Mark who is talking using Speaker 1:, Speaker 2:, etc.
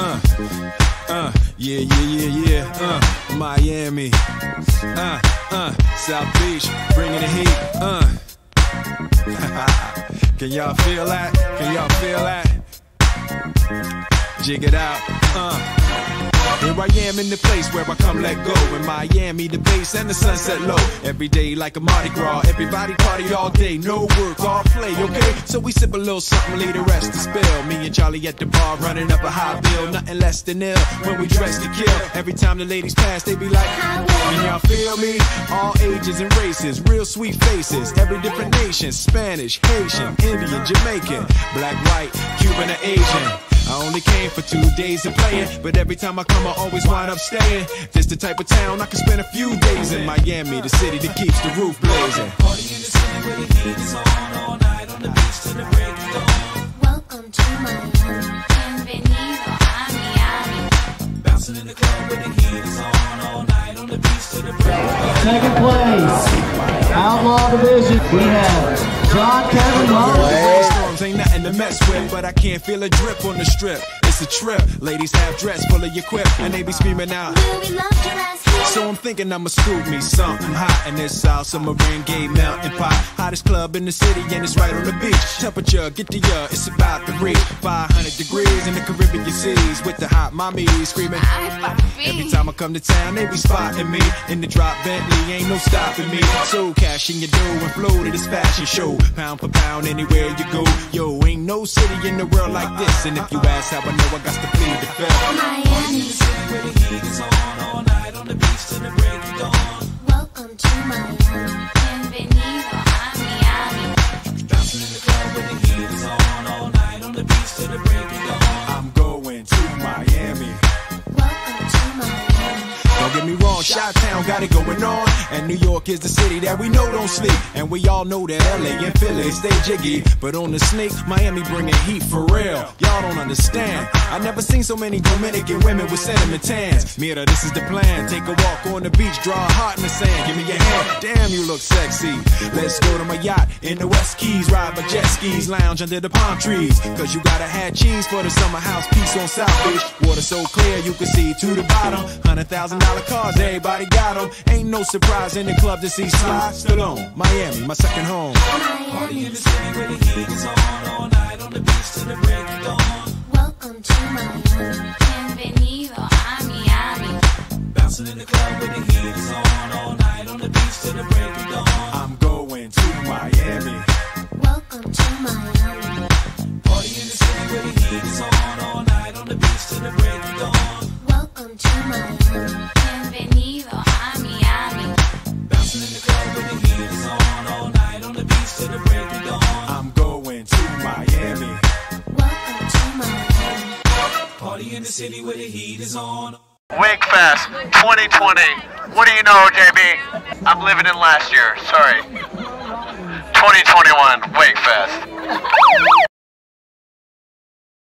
Speaker 1: Uh, uh, yeah, yeah, yeah, yeah. Uh, Miami. Uh, uh, South Beach, bringing the heat. Uh. Can y'all feel that? Can y'all feel that? Jig it out. Uh. Here I am in the place where I come let go. In Miami, the bass and the sunset low. Every day like a Mardi Gras. Everybody party all day. No work, all play, okay? So we sip a little something, leave the rest to spill. Me and Charlie at the bar running up a high bill. Nothing less than ill when we dress to kill. Every time the ladies pass, they be like, Can y'all feel me? All ages and races, real sweet faces. Every different nation Spanish, Haitian, Indian, Jamaican, black, white, Cuban, or Asian. I only came for two days of playing, but every time I come, I always wind up staying. This the type of town I can spend a few days in. Miami, the city that keeps the roof blazing.
Speaker 2: Party in the city where the heat is on all night on the beach till the break of dawn.
Speaker 3: Welcome to Miami. Bienvenido a Miami.
Speaker 2: Bouncing in the club where the heat is on all night on the beach till the break of dawn.
Speaker 4: Second place, Outlaw Division. We have John Kevin Mullins.
Speaker 1: Mess with, but I can't feel a drip on the strip. It's a trip. Ladies have dress full of your quip, and they be screaming out.
Speaker 3: Will we love your ass here?
Speaker 1: So I'm thinking I'ma scoop me something hot in this South Submarine Gay Mountain Pot. Hottest club in the city and it's right on the beach. Temperature, get the uh, it's about to reach 500 degrees in the Caribbean seas with the hot mommy screaming. Every time I come to town, they be spotting me in the drop Bentley, ain't no stopping me. So cash in your dough and flow to this fashion show, pound for pound anywhere you go. Yo, ain't no city in the world like this, and if you ask how I know, I got to plead the fifth.
Speaker 3: Miami.
Speaker 2: Where the heat is on all night on the beach till the break of dawn.
Speaker 1: Don't get me wrong, Chi Town got it going on. And New York is the city that we know don't sleep. And we all know that LA and Philly stay jiggy. But on the sneak, Miami bringing heat for real. Y'all don't understand. I never seen so many Dominican women with cinnamon tans. Mira, this is the plan. Take a walk on the beach, draw a heart in the sand. Give me your hand. Damn, you look sexy. Let's go to my yacht in the West Keys. Ride my jet skis, lounge under the palm trees. Cause you gotta have cheese for the summer house piece on South Beach. Water so clear you can see to the bottom. Hundred thousand dollar cars, everybody got 'em. Ain't no surprise in the club to see Sly Stallone. Miami, my second home.
Speaker 2: Party in the city where the heat is on all night on the beach till the break of dawn.
Speaker 3: Welcome to Miami. Bienvenido a Miami.
Speaker 2: Bouncing in the club where the heat is on all night on the beach till the break of dawn.
Speaker 1: I'm going to Miami.
Speaker 3: Welcome to Miami.
Speaker 2: Party in the city where the heat is on all night on the beach till the break of dawn.
Speaker 3: Welcome to Miami. Bienvenido a Miami.
Speaker 2: Bouncing in the club where the heat is on all night on the beach till the break of dawn.
Speaker 1: I'm going to Miami.
Speaker 3: Welcome to Miami.
Speaker 2: Party in the city where the heat is on.
Speaker 5: Wakefest 2020. What do you know, JB? I'm living in last year. Sorry. 2021 Wakefest.